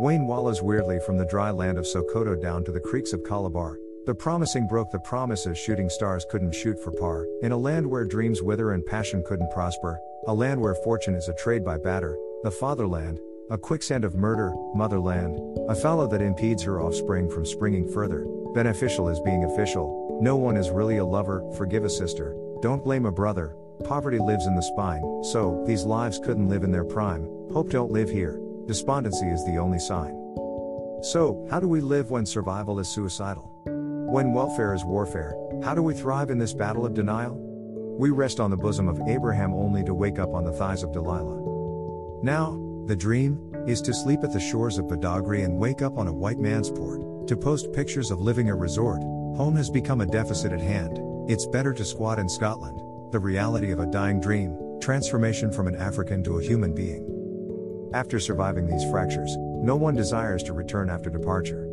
Wayne Wallace weirdly from the dry land of Sokoto down to the creeks of Calabar. The promising broke the promises shooting stars couldn't shoot for par, in a land where dreams wither and passion couldn't prosper, a land where fortune is a trade by batter, the fatherland, a quicksand of murder, motherland, a fallow that impedes her offspring from springing further, beneficial is being official, no one is really a lover, forgive a sister, don't blame a brother, poverty lives in the spine, so, these lives couldn't live in their prime, hope don't live here, despondency is the only sign. So, how do we live when survival is suicidal? When welfare is warfare, how do we thrive in this battle of denial? We rest on the bosom of Abraham only to wake up on the thighs of Delilah. Now, the dream is to sleep at the shores of Badagry and wake up on a white man's port, to post pictures of living a resort. Home has become a deficit at hand. It's better to squat in Scotland. The reality of a dying dream, transformation from an African to a human being. After surviving these fractures, no one desires to return after departure.